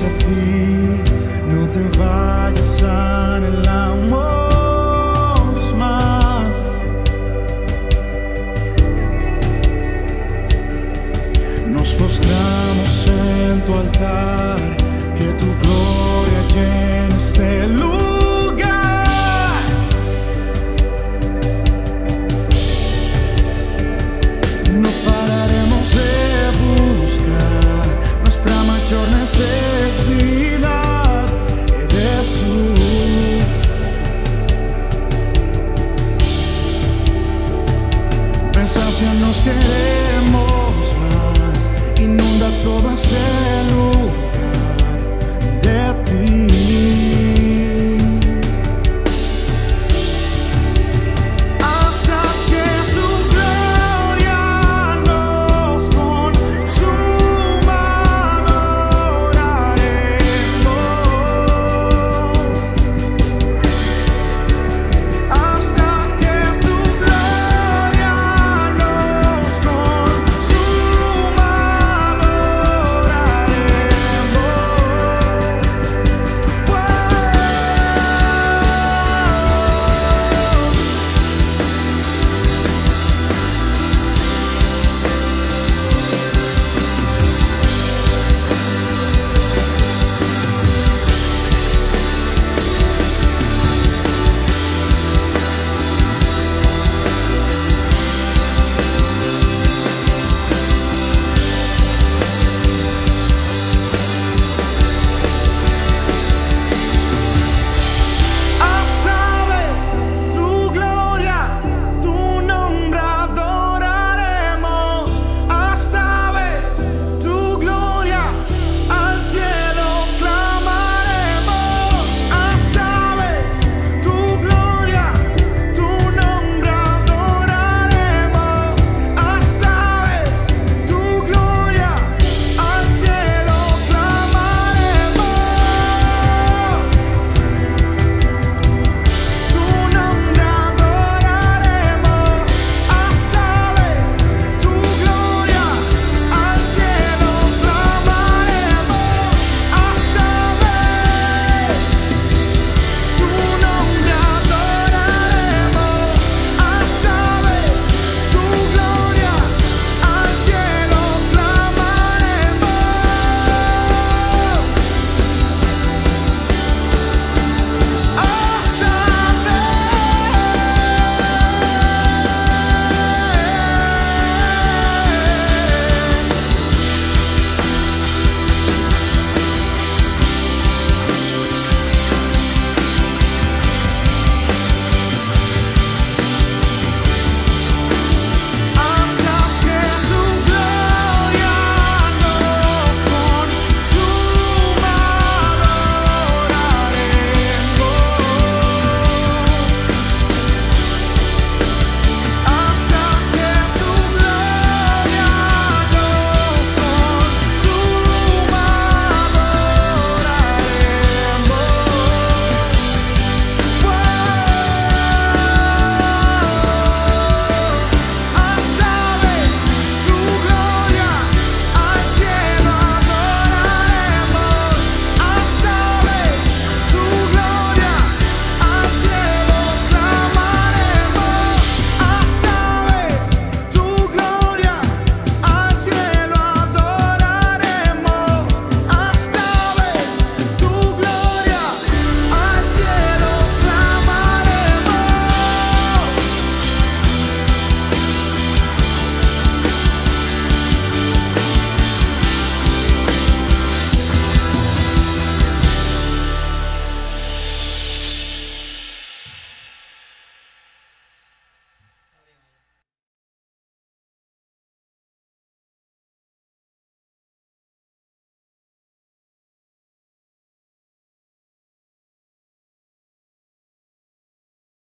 hacia ti, no te vayas, anhelamos más. Nos postramos en tu altar. cansancio nos queremos más, inunda toda sed.